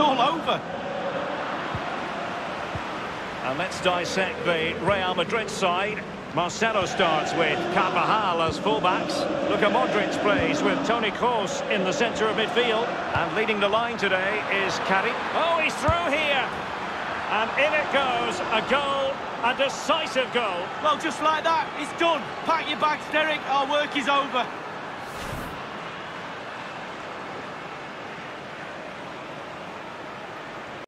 all over. And let's dissect the Real Madrid side. Marcelo starts with Carvajal as fullbacks. Luka Modric plays with Toni Kroos in the centre of midfield. And leading the line today is Caddy. Oh, he's through here. And in it goes. A goal, a decisive goal. Well, just like that, it's done. Pack your bags, Derek. Our work is over.